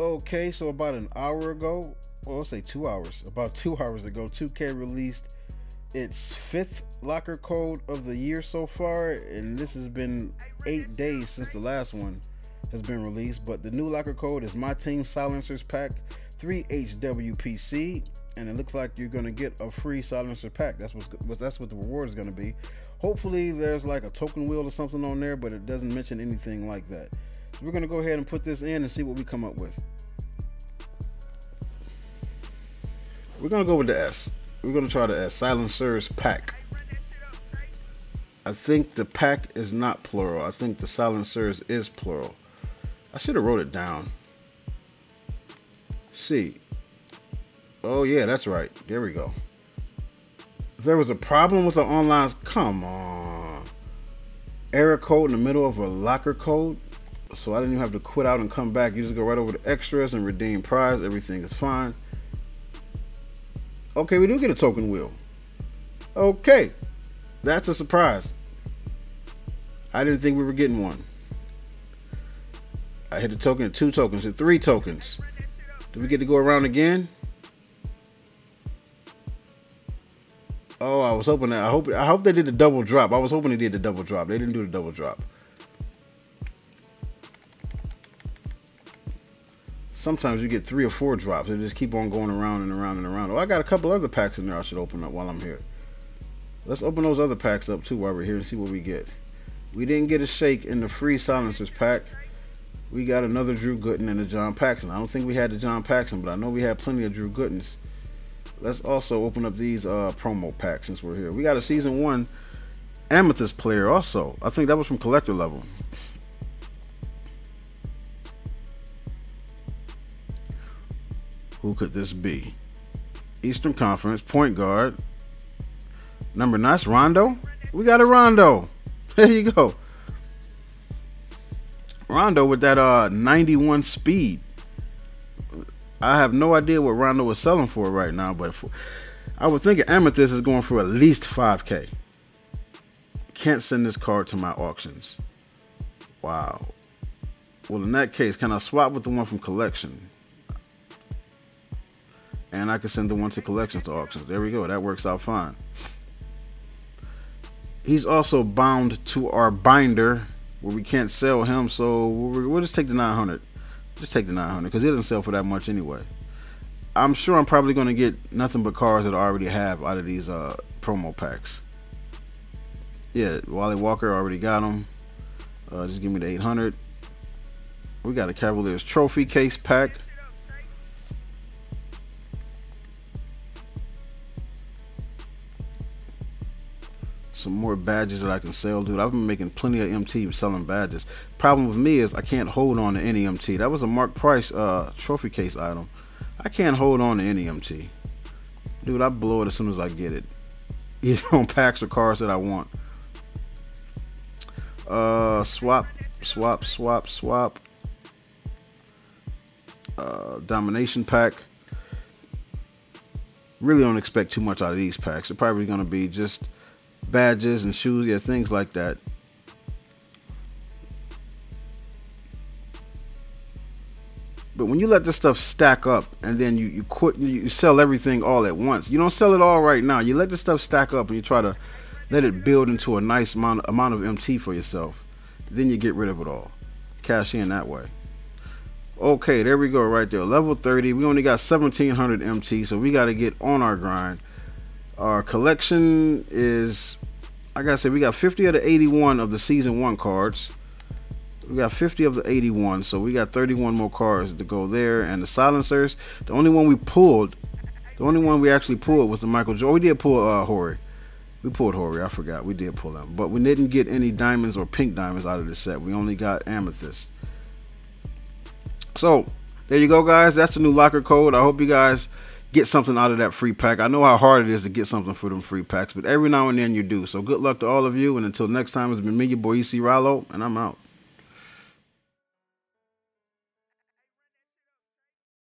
Okay, so about an hour ago, well, let's say two hours, about two hours ago, 2K released its fifth locker code of the year so far, and this has been eight days since the last one has been released. But the new locker code is My Team Silencers Pack 3 HWPC, and it looks like you're gonna get a free silencer pack. That's what's that's what the reward is gonna be. Hopefully, there's like a token wheel or something on there, but it doesn't mention anything like that. We're gonna go ahead and put this in and see what we come up with. We're gonna go with the S. We're gonna try the S. Silencers pack. I think the pack is not plural. I think the silencers is plural. I should have wrote it down. C. Oh yeah, that's right. There we go. There was a problem with the online, come on. Error code in the middle of a locker code. So I didn't even have to quit out and come back. You just go right over to extras and redeem prize. Everything is fine. Okay, we do get a token wheel. Okay. That's a surprise. I didn't think we were getting one. I hit a token, two tokens, three tokens. Do we get to go around again? Oh, I was hoping that I hope I hope they did the double drop. I was hoping they did the double drop. They didn't do the double drop. Sometimes you get three or four drops. They just keep on going around and around and around. Oh, I got a couple other packs in there I should open up while I'm here. Let's open those other packs up too while we're here and see what we get. We didn't get a shake in the free silencers pack. We got another Drew Gooden and a John Paxson. I don't think we had the John Paxson, but I know we had plenty of Drew Goodens. Let's also open up these uh, promo packs since we're here. We got a season one Amethyst player also. I think that was from collector level. Who could this be? Eastern Conference, point guard. Number nice, Rondo. We got a Rondo. There you go. Rondo with that uh 91 speed. I have no idea what Rondo is selling for right now, but for, I would think Amethyst is going for at least 5K. Can't send this card to my auctions. Wow. Well, in that case, can I swap with the one from collection? And I can send the one to collections to auctions. There we go. That works out fine. He's also bound to our binder where we can't sell him, so we'll, just take the 900. Just take the 900 because he doesn't sell for that much anyway. I'm sure I'm probably going to get nothing but cars that I already have out of these uh, promo packs. Yeah, Wally Walker already got them. Uh, just give me the 800. We got a Cavaliers trophy case pack. Some more badges that I can sell, dude. I've been making plenty of MT selling badges. Problem with me is I can't hold on to any MT. That was a Mark Price uh, trophy case item. I can't hold on to any MT. Dude, I blow it as soon as I get it. Either on packs or cars that I want. Uh, swap, swap, swap, swap. Uh, domination pack. Really don't expect too much out of these packs. They're probably going to be just badges and shoes, yeah, things like that. But when you let this stuff stack up and then you, you quit, you sell everything all at once. You don't sell it all right now. You let this stuff stack up and you try to let it build into a nice amount, amount of MT for yourself. Then you get rid of it all. Cash in that way. Okay, there we go right there. Level 30. We only got 1700 MT, so we got to get on our grind. Our collection is, like I said, we got 50 of the 81 of the season one cards. We got 50 of the 81, so we got 31 more cards to go there. And the silencers, the only one we pulled, the only one we actually pulled was the Michael Jordan. We did pull uh, Horry. We pulled Horry. I forgot. We did pull him, but we didn't get any diamonds or pink diamonds out of the set. We only got amethyst. So there you go, guys. That's the new locker code. I hope you guys get something out of that free pack. I know how hard it is to get something for them free packs, but every now and then you do. So good luck to all of you, and until next time, it's been me, your boy EC Ralo, and I'm out.